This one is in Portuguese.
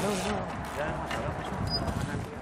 não, não. Já, já, já.